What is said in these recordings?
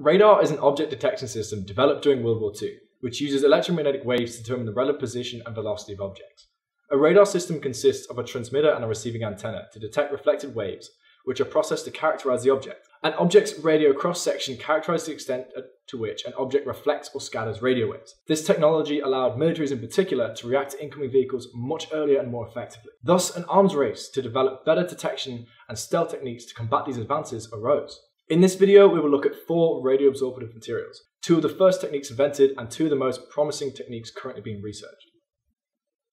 Radar is an object detection system developed during World War II, which uses electromagnetic waves to determine the relative position and velocity of objects. A radar system consists of a transmitter and a receiving antenna to detect reflected waves, which are processed to characterize the object. An object's radar cross section characterizes the extent to which an object reflects or scatters radio waves. This technology allowed militaries in particular to react to incoming vehicles much earlier and more effectively. Thus, an arms race to develop better detection and stealth techniques to combat these advances arose. In this video, we will look at four radar absorptive materials, two of the first techniques invented and two of the most promising techniques currently being researched.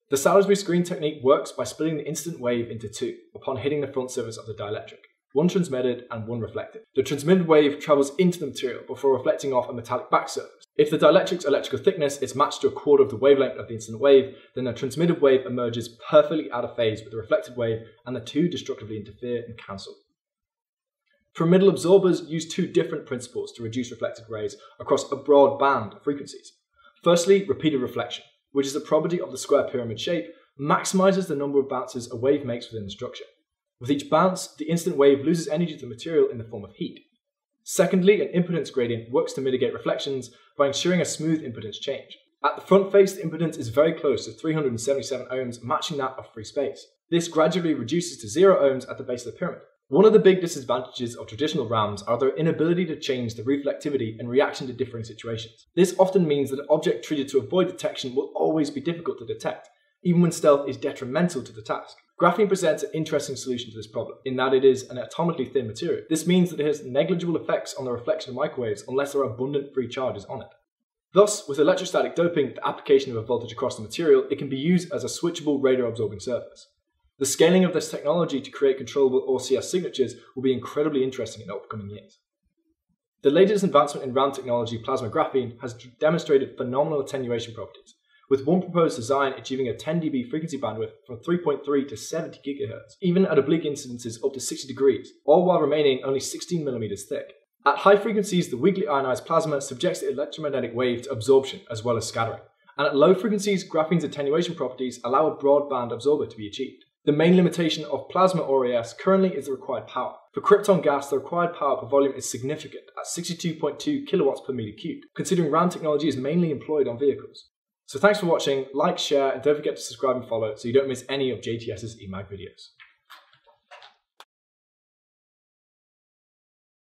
The Salisbury screen technique works by splitting the incident wave into two upon hitting the front surface of the dielectric, one transmitted and one reflected. The transmitted wave travels into the material before reflecting off a metallic back surface. If the dielectric's electrical thickness is matched to a quarter of the wavelength of the incident wave, then the transmitted wave emerges perfectly out of phase with the reflected wave and the two destructively interfere and cancel. Pyramidal absorbers use two different principles to reduce reflected rays across a broad band of frequencies. Firstly, repeated reflection which is a property of the square pyramid shape, maximizes the number of bounces a wave makes within the structure. With each bounce, the incident wave loses energy to the material in the form of heat. Secondly, an impedance gradient works to mitigate reflections by ensuring a smooth impedance change. At the front face, the impedance is very close to 377 ohms, matching that of free space. This gradually reduces to 0 ohms at the base of the pyramid. One of the big disadvantages of traditional RAMs are their inability to change the reflectivity and reaction to differing situations. This often means that an object treated to avoid detection will always be difficult to detect, even when stealth is detrimental to the task. Graphene presents an interesting solution to this problem, in that it is an atomically thin material. This means that it has negligible effects on the reflection of microwaves unless there are abundant free charges on it. Thus, with electrostatic doping, the application of a voltage across the material, it can be used as a switchable radar absorbing surface. The scaling of this technology to create controllable RCS signatures will be incredibly interesting in upcoming years. The latest advancement in RAM technology, plasma graphene, has demonstrated phenomenal attenuation properties, with one proposed design achieving a 10 dB frequency bandwidth from 3.3 to 70 GHz, even at oblique incidences up to 60 degrees, all while remaining only 16 millimeters thick. At high frequencies, the weakly ionized plasma subjects the electromagnetic wave to absorption as well as scattering, and at low frequencies, graphene's attenuation properties allow a broadband absorber to be achieved. The main limitation of plasma ORAS currently is the required power. For krypton gas, the required power per volume is significant at 62.2 kilowatts per meter cubed, considering RAM technology is mainly employed on vehicles. So thanks for watching, like, share, and don't forget to subscribe and follow so you don't miss any of JTS's EMAG videos.